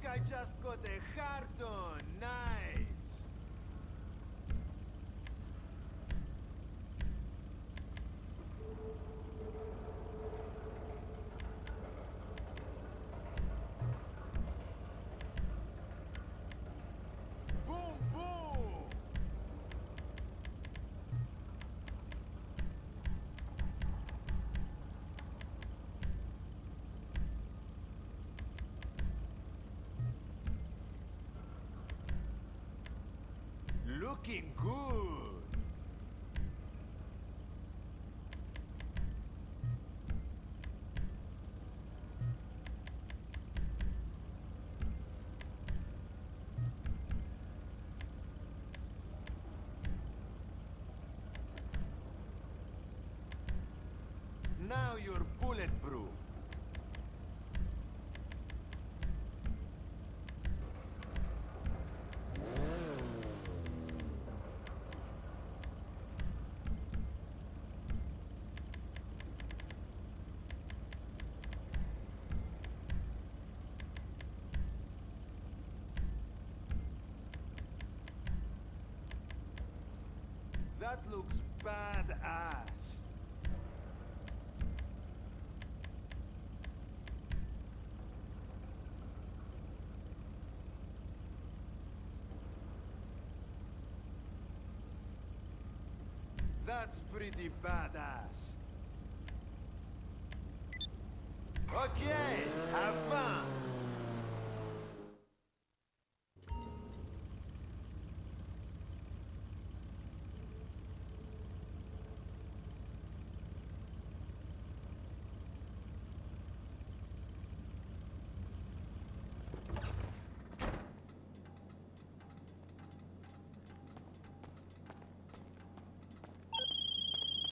think I just got a heart on. Nice. Looking good. Now you're bulletproof. That looks badass. That's pretty badass. Okay,